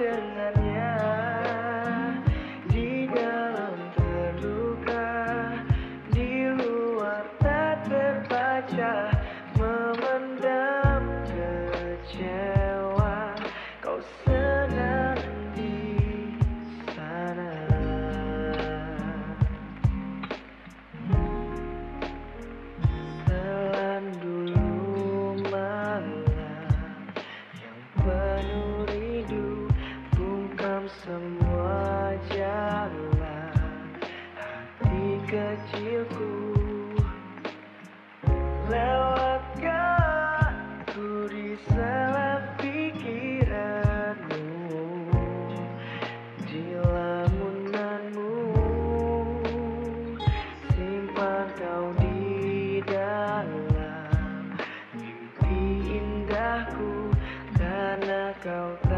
underneath. semua jalan. Hati kecilku lewatkan ku di salah pikiranmu. Di lamunanmu Simpan kau di dalam. Mimpi indahku Karena kau tak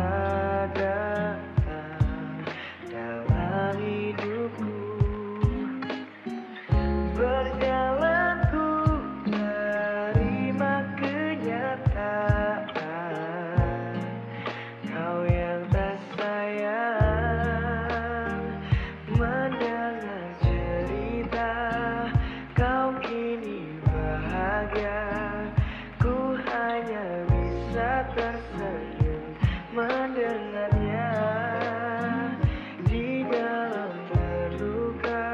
tersenyum mendengarnya Di dalam terluka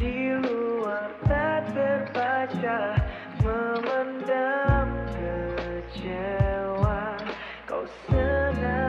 di luar tak terbaca Memendam kecewa, kau senang